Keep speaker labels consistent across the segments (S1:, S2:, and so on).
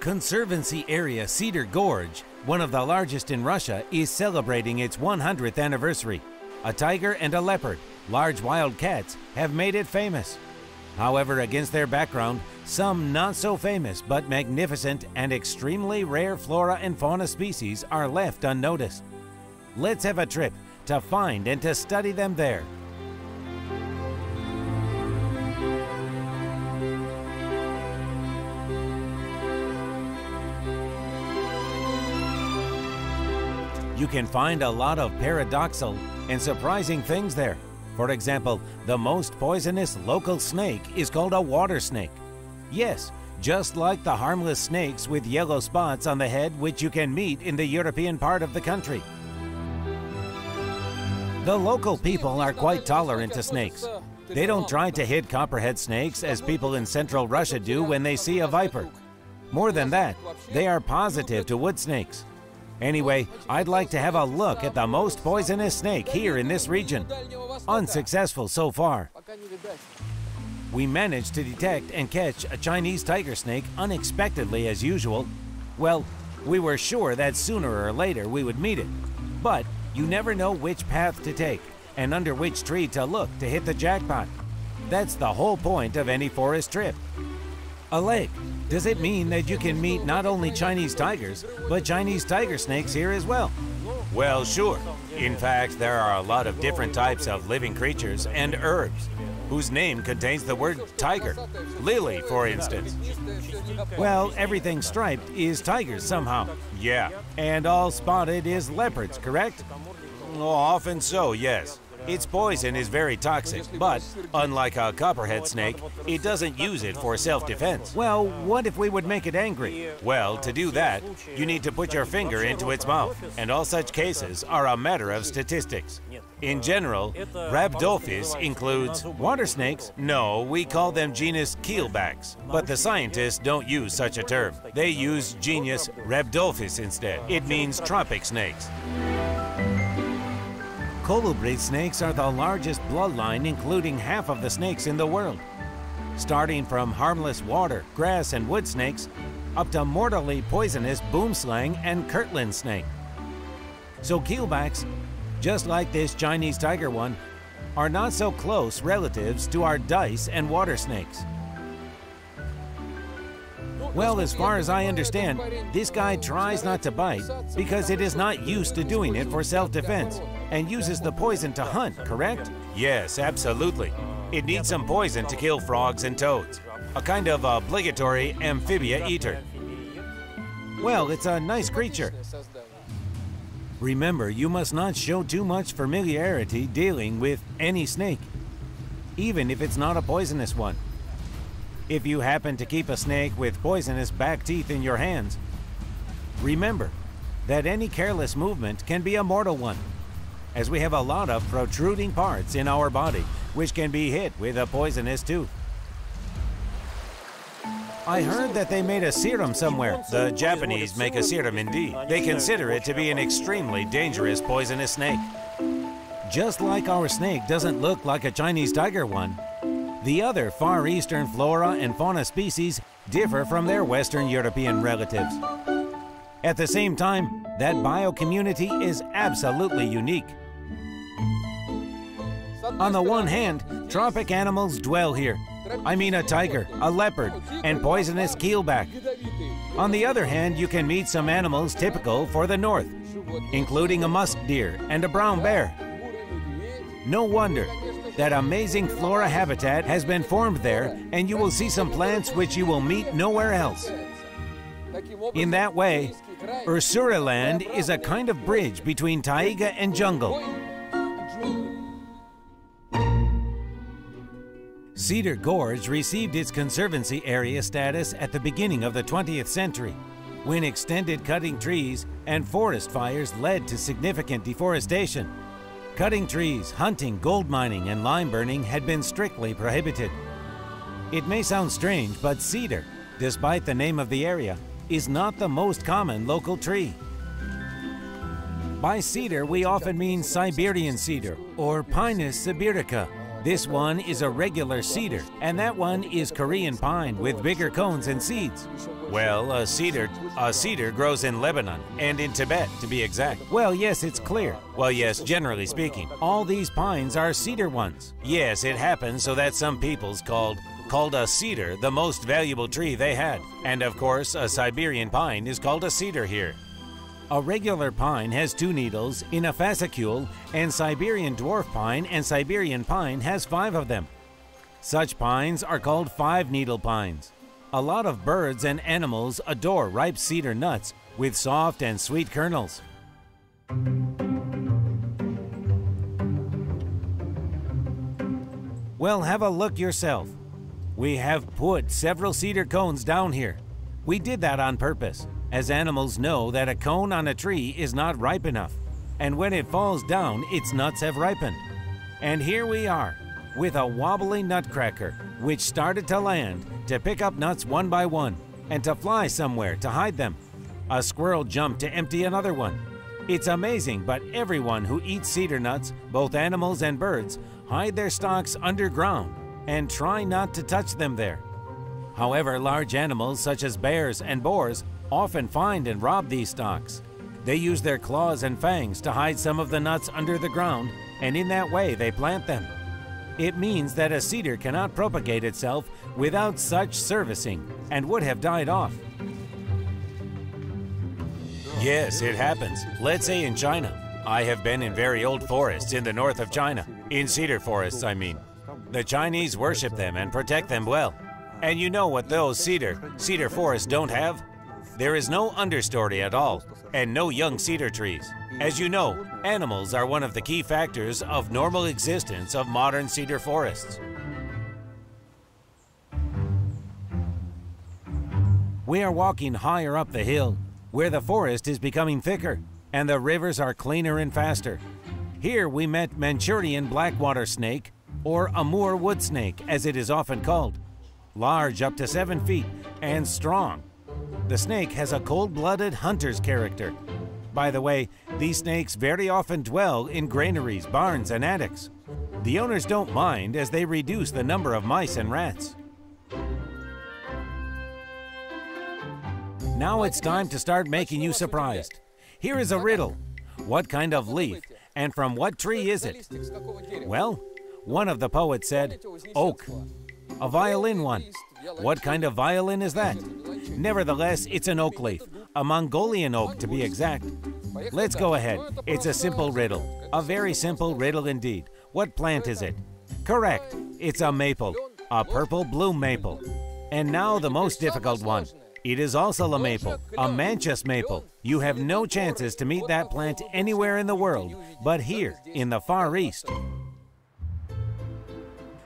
S1: Conservancy area Cedar Gorge, one of the largest in Russia, is celebrating its 100th anniversary. A tiger and a leopard, large wild cats, have made it famous. However, against their background, some not so famous but magnificent and extremely rare flora and fauna species are left unnoticed. Let's have a trip to find and to study them there. You can find a lot of paradoxal and surprising things there. For example, the most poisonous local snake is called a water snake. Yes, just like the harmless snakes with yellow spots on the head which you can meet in the European part of the country. The local people are quite tolerant to snakes. They don't try to hit copperhead snakes as people in central Russia do when they see a viper. More than that, they are positive to wood snakes. Anyway, I'd like to have a look at the most poisonous snake here in this region. Unsuccessful so far. We managed to detect and catch a Chinese tiger snake unexpectedly as usual. Well, we were sure that sooner or later we would meet it. But you never know which path to take and under which tree to look to hit the jackpot. That's the whole point of any forest trip. A lake. Does it mean that you can meet not only Chinese tigers, but Chinese tiger snakes here as well? Well, sure. In fact, there are a lot of different types of living creatures and herbs whose name contains the word tiger. Lily, for instance. Well, everything striped is tigers somehow. Yeah. And all spotted is leopards, correct? Oh, often so, yes. Its poison is very toxic, but unlike a copperhead snake, it doesn't use it for self-defense. Well, what if we would make it angry? Well, to do that, you need to put your finger into its mouth, and all such cases are a matter of statistics. In general, Rhabdophis includes water snakes. No, we call them genus keelbacks, but the scientists don't use such a term. They use genus Rhabdophis instead. It means tropic snakes. Colubrid snakes are the largest bloodline, including half of the snakes in the world. Starting from harmless water, grass, and wood snakes, up to mortally poisonous boomslang and Kirtland snake. So keelbacks, just like this Chinese tiger one, are not so close relatives to our dice and water snakes. Well, as far as I understand, this guy tries not to bite because it is not used to doing it for self-defense and uses the poison to hunt, correct? Yes, absolutely. It needs some poison to kill frogs and toads. A kind of obligatory amphibia eater. Well, it's a nice creature. Remember, you must not show too much familiarity dealing with any snake, even if it's not a poisonous one. If you happen to keep a snake with poisonous back teeth in your hands, remember that any careless movement can be a mortal one, as we have a lot of protruding parts in our body which can be hit with a poisonous tooth. I heard that they made a serum somewhere. The Japanese make a serum indeed. They consider it to be an extremely dangerous poisonous snake. Just like our snake doesn't look like a Chinese tiger one, the other Far Eastern flora and fauna species differ from their Western European relatives. At the same time, that biocommunity is absolutely unique. On the one hand, tropic animals dwell here. I mean a tiger, a leopard, and poisonous keelback. On the other hand, you can meet some animals typical for the north, including a musk deer and a brown bear. No wonder that amazing flora habitat has been formed there, and you will see some plants which you will meet nowhere else. In that way, Ussuriland is a kind of bridge between taiga and jungle. Cedar Gorge received its conservancy area status at the beginning of the 20th century, when extended cutting trees and forest fires led to significant deforestation. Cutting trees, hunting, gold mining, and lime burning had been strictly prohibited. It may sound strange, but cedar, despite the name of the area, is not the most common local tree. By cedar, we often mean Siberian cedar or Pinus sibirica. This one is a regular cedar, and that one is Korean pine with bigger cones and seeds. Well, a cedar, a cedar grows in Lebanon and in Tibet, to be exact. Well, yes, it's clear. Well, yes, generally speaking, all these pines are cedar ones. Yes, it happens so that some peoples called called a cedar the most valuable tree they had. And of course, a Siberian pine is called a cedar here. A regular pine has two needles in a fascicule, and Siberian dwarf pine and Siberian pine has five of them. Such pines are called five needle pines. A lot of birds and animals adore ripe cedar nuts with soft and sweet kernels. Well, have a look yourself. We have put several cedar cones down here. We did that on purpose, as animals know that a cone on a tree is not ripe enough, and when it falls down, its nuts have ripened. And here we are, with a wobbly nutcracker, which started to land to pick up nuts one by one and to fly somewhere to hide them. A squirrel jumped to empty another one. It's amazing, but everyone who eats cedar nuts, both animals and birds, hide their stalks underground and try not to touch them there. However, large animals such as bears and boars often find and rob these stocks. They use their claws and fangs to hide some of the nuts under the ground, and in that way they plant them. It means that a cedar cannot propagate itself without such servicing and would have died off. Yes, it happens. Let's say in China. I have been in very old forests in the north of China. In cedar forests, I mean. The Chinese worship them and protect them well. And you know what those cedar, cedar forests don't have? There is no understory at all, and no young cedar trees. As you know, animals are one of the key factors of normal existence of modern cedar forests. We are walking higher up the hill, where the forest is becoming thicker, and the rivers are cleaner and faster. Here we met Manchurian blackwater snake, or Amur wood snake as it is often called. Large up to 7 feet and strong. The snake has a cold-blooded hunter's character. By the way, these snakes very often dwell in granaries, barns, and attics. The owners don't mind as they reduce the number of mice and rats. Now it's time to start making you surprised. Here is a riddle. What kind of leaf and from what tree is it? Well, one of the poets said, oak. A violin one. What kind of violin is that? Nevertheless, it's an oak leaf, a Mongolian oak to be exact. Let's go ahead. It's a simple riddle. A very simple riddle indeed. What plant is it? Correct. It's a maple. A purple bloom maple. And now the most difficult one. It is also a maple, a Manchus maple. You have no chances to meet that plant anywhere in the world, but here, in the Far East.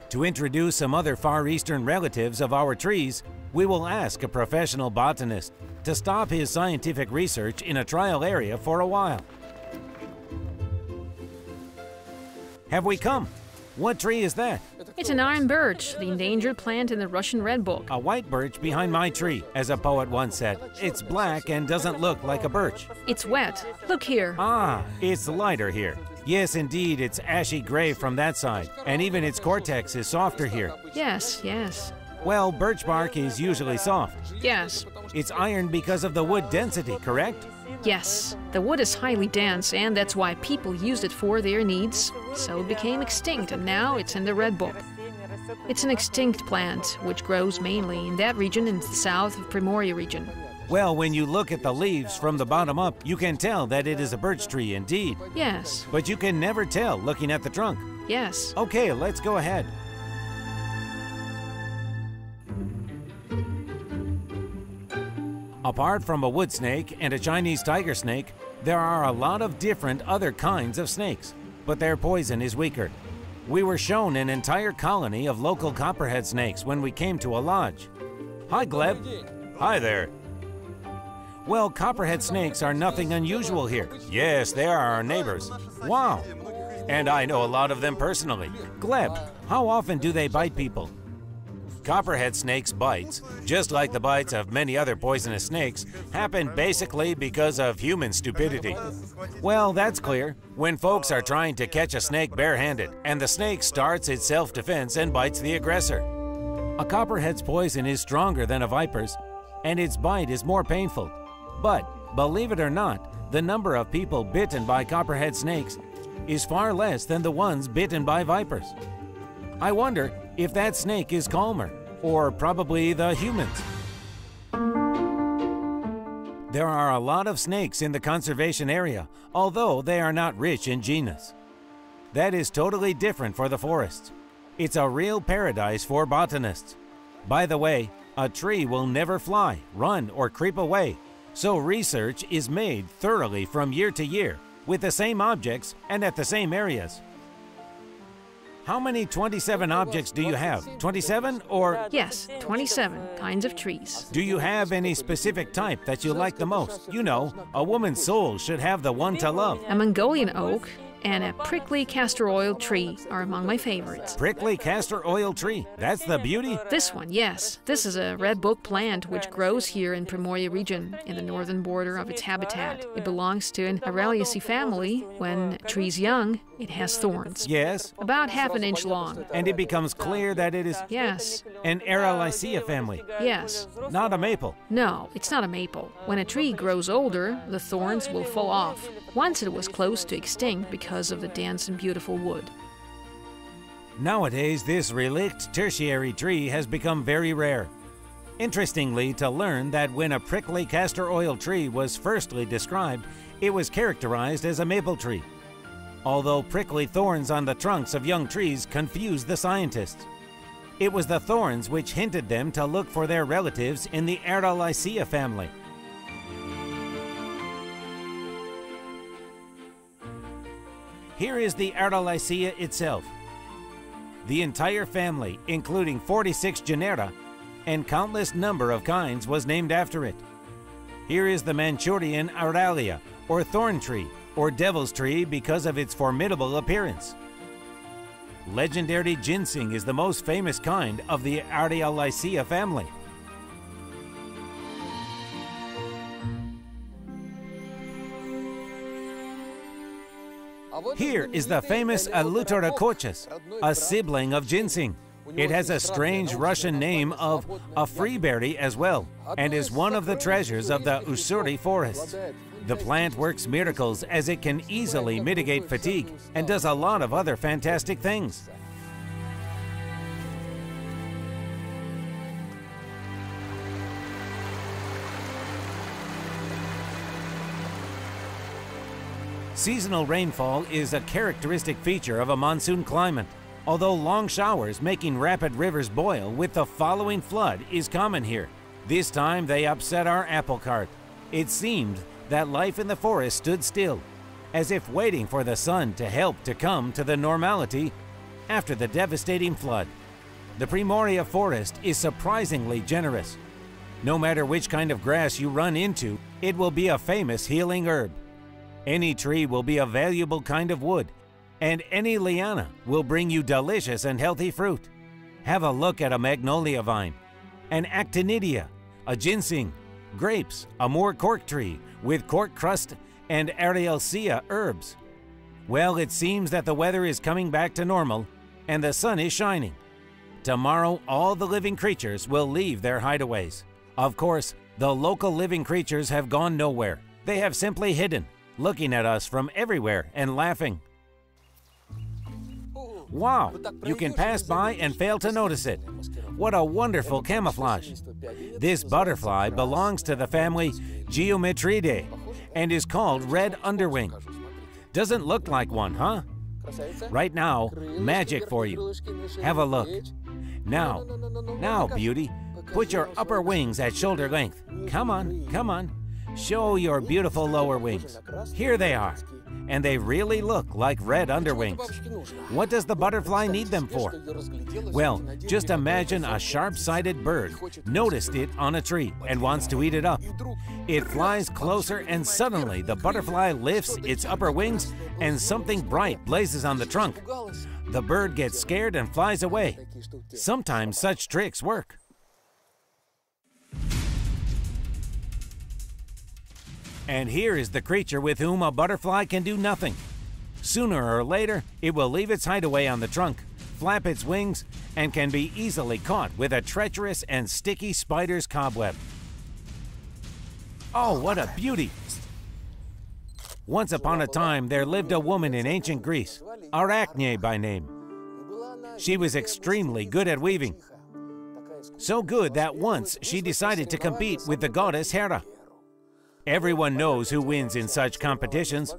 S1: To introduce some other Far Eastern relatives of our trees, we will ask a professional botanist to stop his scientific research in a trial area for a while. Have we come? What tree is that?
S2: It's an iron birch, the endangered plant in the Russian Red Book.
S1: A white birch behind my tree, as a poet once said. It's black and doesn't look like a birch.
S2: It's wet. Look here.
S1: Ah, it's lighter here. Yes, indeed, it's ashy gray from that side, and even its cortex is softer here.
S2: Yes, yes.
S1: Well, birch bark is usually soft.
S2: Yes.
S1: It's iron because of the wood density, correct?
S2: Yes. The wood is highly dense, and that's why people used it for their needs. So it became extinct, and now it's in the Red Book. It's an extinct plant, which grows mainly in that region in the south of Primorye region.
S1: Well, when you look at the leaves from the bottom up, you can tell that it is a birch tree indeed.
S2: Yes,
S1: But you can never tell looking at the trunk.
S2: yes.
S1: Okay, let's go ahead. Apart from a wood snake and a Chinese tiger snake, there are a lot of different other kinds of snakes, but their poison is weaker. We were shown an entire colony of local copperhead snakes when we came to a lodge. Hi, Gleb. Hi there. Well, copperhead snakes are nothing unusual here. Yes, they are our neighbors. Wow. And I know a lot of them personally. Gleb, how often do they bite people? Copperhead snakes' bites, just like the bites of many other poisonous snakes, happen basically because of human stupidity. Well, that's clear. When folks are trying to catch a snake barehanded, and the snake starts its self defense and bites the aggressor. A copperhead's poison is stronger than a viper's. and its bite is more painful. But, believe it or not, the number of people bitten by copperhead snakes is far less than the ones bitten by vipers. I wonder if that snake is calmer, or probably the humans. There are a lot of snakes in the conservation area, although they are not rich in genus. That is totally different for the forests. It's a real paradise for botanists. By the way, a tree will never fly, run, or creep away, so research is made thoroughly from year to year with the same objects and at the same areas. How many 27 objects do you have? 27 or
S2: Yes, 27 kinds of trees.
S1: do you have any specific type that you like the most? You know, a woman's soul should have the one to love.
S2: A Mongolian oak and a prickly castor oil tree are among my favorites.
S1: Prickly castor oil tree. That's the beauty.
S2: This one, yes. This is a red book plant which grows here in Primorye region in the northern border of its habitat. It belongs to an Araliaceae family. When tree's young, it has thorns.
S1: Yes,
S2: About half an inch long.
S1: and it becomes clear that it is
S2: Yes,
S1: an Araliaceae family,
S2: yes.
S1: not a maple.
S2: No, it's not a maple. When a tree grows older, the thorns will fall off. Once it was close to extinct because of the dense and beautiful wood.
S1: Nowadays, this relict tertiary tree has become very rare. Interestingly, to learn that when a prickly castor oil tree was firstly described, it was characterized as a maple tree. Although prickly thorns on the trunks of young trees confused the scientists. It was the thorns which hinted them to look for their relatives in the Araliaceae family. Here is the Araliaceae itself. The entire family, including 46 genera and countless number of kinds, was named after it. Here is the Manchurian Aralia, or thorn tree, or devil's tree because of its formidable appearance. Legendary ginseng is the most famous kind of the Araliaceae family. Here is the famous Eleutherococcus, a sibling of ginseng. It has a strange Russian name of a freeberry as well, and is one of the treasures of the Ussuri forests. The plant works miracles as it can easily mitigate fatigue and does a lot of other fantastic things. Seasonal rainfall is a characteristic feature of a monsoon climate. Although long showers making rapid rivers boil with the following flood is common here. This time they upset our apple cart. It seemed that life in the forest stood still, as if waiting for the sun to help to come to the normality after the devastating flood. The Primorye forest is surprisingly generous. No matter which kind of grass you run into, it will be a famous healing herb. Any tree will be a valuable kind of wood, and any liana will bring you delicious and healthy fruit. Have a look at a magnolia vine, an actinidia, a ginseng, grapes, Amur cork tree with cork crust and Araliaceae herbs. Well, it seems that the weather is coming back to normal and the sun is shining. Tomorrow, all the living creatures will leave their hideaways. Of course, the local living creatures have gone nowhere. They have simply hidden, looking at us from everywhere and laughing. Wow, you can pass by and fail to notice it. What a wonderful camouflage. This butterfly belongs to the family Geometridae and is called red underwing. Doesn't look like one, huh? Right now, magic for you. Have a look. Now, now, beauty, put your upper wings at shoulder length. Come on, come on. Show your beautiful lower wings. Here they are. And they really look like red underwings. What does the butterfly need them for? Well, just imagine a sharp sighted bird noticed it on a tree and wants to eat it up. It flies closer, and suddenly the butterfly lifts its upper wings, and something bright blazes on the trunk. The bird gets scared and flies away. Sometimes such tricks work. And here is the creature with whom a butterfly can do nothing. Sooner or later, it will leave its hideaway on the trunk, flap its wings, and can be easily caught with a treacherous and sticky spider's cobweb. Oh, what a beauty! Once upon a time, there lived a woman in ancient Greece, Arachne by name. She was extremely good at weaving. So good that once she decided to compete with the goddess Hera. Everyone knows who wins in such competitions.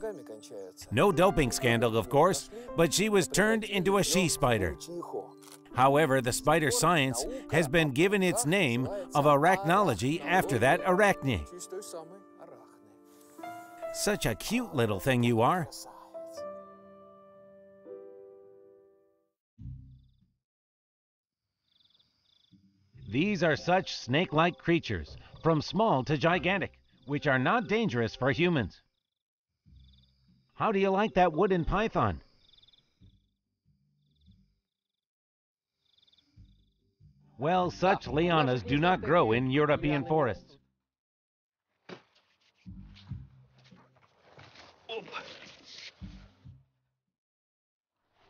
S1: No doping scandal, of course, but she was turned into a she spider. However, the spider science has been given its name of arachnology after that arachne. Such a cute little thing you are. These are such snake-like creatures, from small to gigantic, which are not dangerous for humans. How do you like that wooden python? Well, such lianas do not grow in European forests.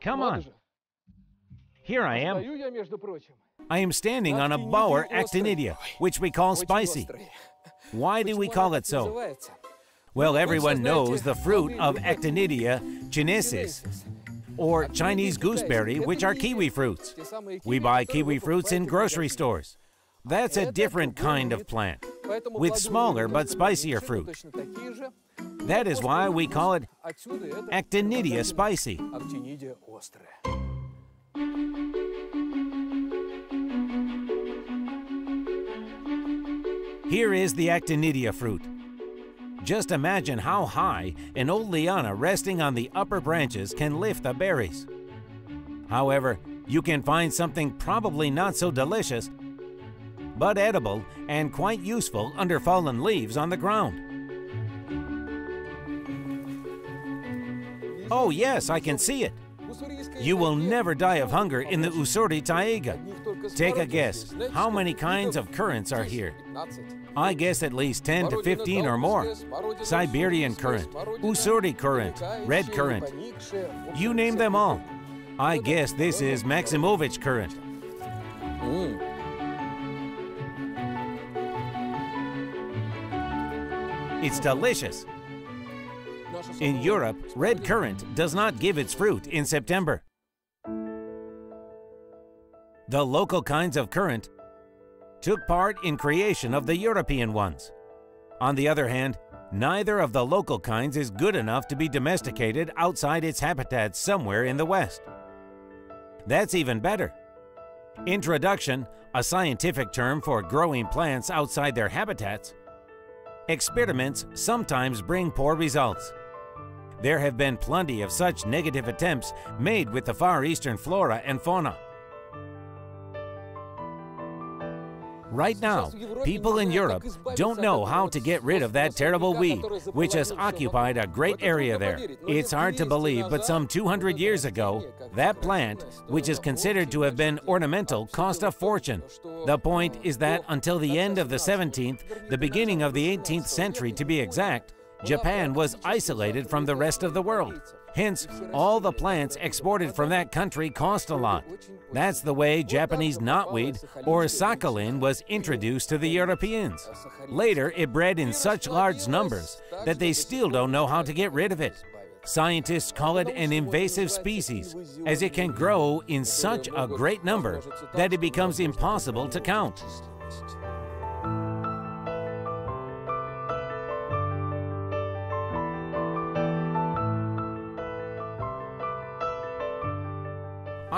S1: Come on. Here I am. I am standing on a bower actinidia, which we call spicy. Why do we call it so? Well, everyone knows the fruit of actinidia chinensis, or Chinese gooseberry, which are kiwi fruits. We buy kiwi fruits in grocery stores. That's a different kind of plant, with smaller but spicier fruit. That is why we call it actinidia spicy. Here is the actinidia fruit. Just imagine how high an old liana resting on the upper branches can lift the berries. However, you can find something probably not so delicious, but edible and quite useful under fallen leaves on the ground. Oh yes, I can see it. You will never die of hunger in the Ussuri taiga. Take a guess, how many kinds of currants are here? I guess at least 10 to 15 or more. Siberian currant, Ussuri currant, red currant. You name them all. I guess this is Maximovich currant. It's delicious. In Europe, red currant does not give its fruit in September. The local kinds of current, took part in creation of the European ones. On the other hand, neither of the local kinds is good enough to be domesticated outside its habitat somewhere in the West. That's even better. Introduction, a scientific term for growing plants outside their habitats. Experiments sometimes bring poor results. There have been plenty of such negative attempts made with the Far Eastern flora and fauna. Right now, people in Europe don't know how to get rid of that terrible weed, which has occupied a great area there. It's hard to believe, but some 200 years ago, that plant, which is considered to have been ornamental, cost a fortune. The point is that until the end of the 17th, the beginning of the 18th century to be exact, Japan was isolated from the rest of the world. Hence, all the plants exported from that country cost a lot. That's the way Japanese knotweed, or sakhalin, was introduced to the Europeans. Later, it bred in such large numbers that they still don't know how to get rid of it. Scientists call it an invasive species, as it can grow in such a great number that it becomes impossible to count.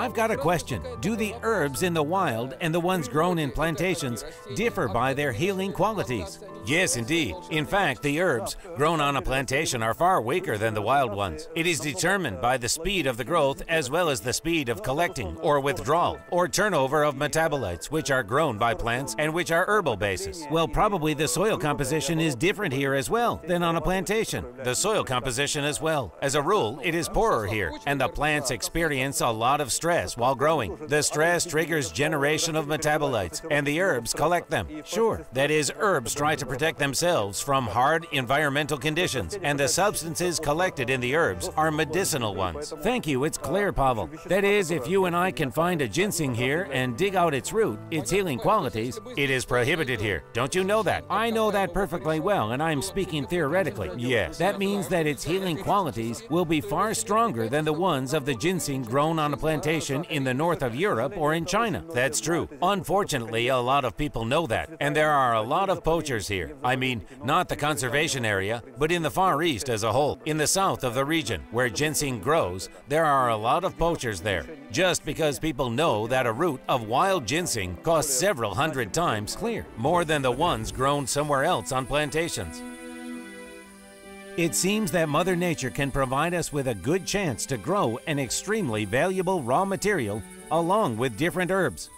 S1: I've got a question. Do the herbs in the wild and the ones grown in plantations differ by their healing qualities? Yes, indeed. In fact, the herbs grown on a plantation are far weaker than the wild ones. It is determined by the speed of the growth as well as the speed of collecting or withdrawal or turnover of metabolites, which are grown by plants and which are herbal basis. Well, probably the soil composition is different here as well than on a plantation. The soil composition as well. As a rule, it is poorer here, and the plants experience a lot of stress stress while growing. The stress triggers generation of metabolites, and the herbs collect them. Sure, that is, herbs try to protect themselves from hard environmental conditions, and the substances collected in the herbs are medicinal ones. Thank you, it's clear, Pavel. That is, if you and I can find a ginseng here and dig out its root, its healing qualities, it is prohibited here. Don't you know that? I know that perfectly well, and I'm speaking theoretically. Yes. That means that its healing qualities will be far stronger than the ones of the ginseng grown on a plantation in the north of Europe or in China. That's true. Unfortunately, a lot of people know that, and there are a lot of poachers here. I mean, not the conservation area, but in the Far East as a whole. In the south of the region, where ginseng grows, there are a lot of poachers there. Just because people know that a root of wild ginseng costs several hundred times clear, more than the ones grown somewhere else on plantations. It seems that Mother Nature can provide us with a good chance to grow an extremely valuable raw material along with different herbs.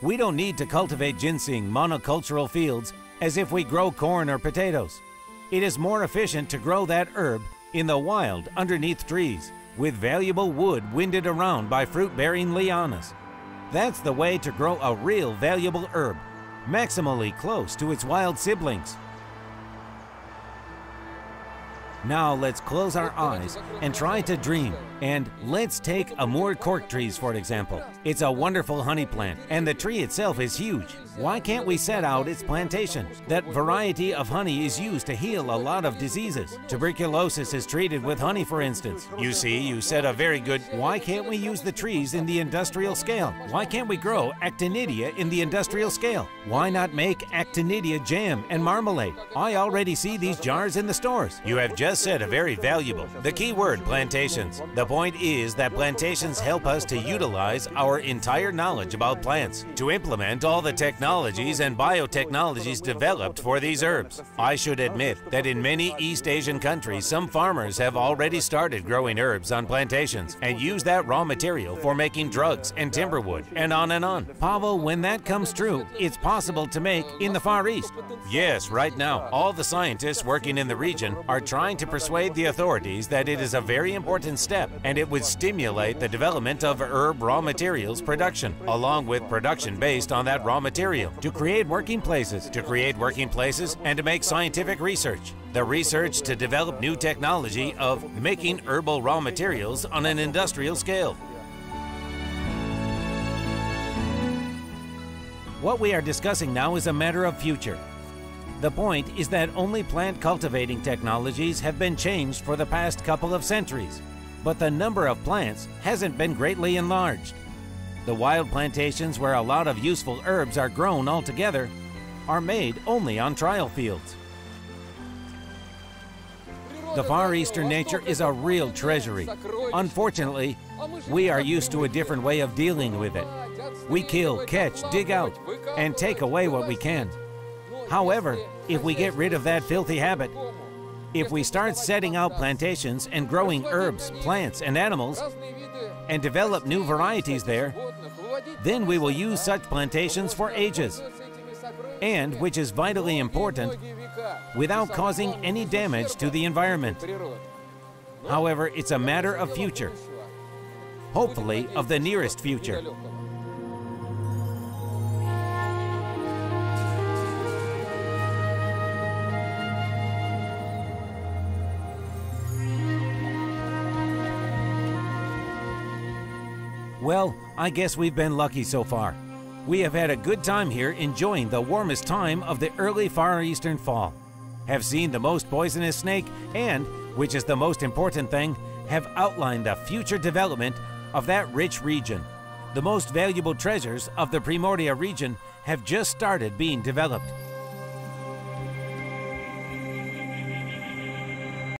S1: We don't need to cultivate ginseng monocultural fields as if we grow corn or potatoes. It is more efficient to grow that herb in the wild underneath trees with valuable wood winded around by fruit-bearing lianas. That's the way to grow a real valuable herb, maximally close to its wild siblings. Now let's close our eyes and try to dream. And let's take Amur cork trees for example. It's a wonderful honey plant, and the tree itself is huge. Why can't we set out its plantation? That variety of honey is used to heal a lot of diseases. Tuberculosis is treated with honey, for instance. You see, you said a very good, why can't we use the trees in the industrial scale? Why can't we grow actinidia in the industrial scale? Why not make actinidia jam and marmalade? I already see these jars in the stores. You have just said a very valuable, the key word, plantations. The point is that plantations help us to utilize our entire knowledge about plants, to implement all the technologies and biotechnologies developed for these herbs. I should admit that in many East Asian countries, some farmers have already started growing herbs on plantations and use that raw material for making drugs and timberwood, and on and on. Pavel, when that comes true, it's possible to make in the Far East. Yes, right now, all the scientists working in the region are trying to persuade the authorities that it is a very important step and it would stimulate the development of herb raw materials production, along with production based on that raw material to create working places, to create working places, and to make scientific research. The research to develop new technology of making herbal raw materials on an industrial scale. What we are discussing now is a matter of future. The point is that only plant cultivating technologies have been changed for the past couple of centuries, but the number of plants hasn't been greatly enlarged. The wild plantations where a lot of useful herbs are grown altogether are made only on trial fields. The Far Eastern nature is a real treasury. Unfortunately, we are used to a different way of dealing with it. We kill, catch, dig out, and take away what we can. However, if we get rid of that filthy habit, if we start setting out plantations and growing herbs, plants, and animals, and develop new varieties there, then we will use such plantations for ages. And, which is vitally important, without causing any damage to the environment. However, it's a matter of future. Hopefully, of the nearest future. Well, I guess we've been lucky so far. We have had a good time here enjoying the warmest time of the early Far Eastern fall. Have seen the most poisonous snake and, which is the most important thing, have outlined the future development of that rich region. The most valuable treasures of the Primorye region have just started being developed.